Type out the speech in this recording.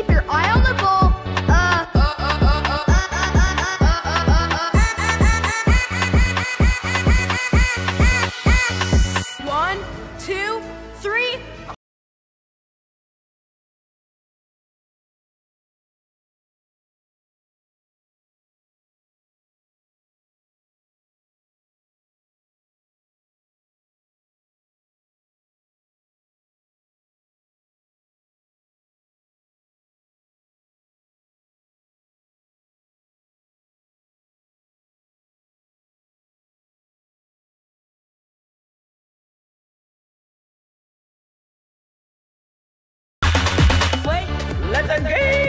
keep your eye Let's engage!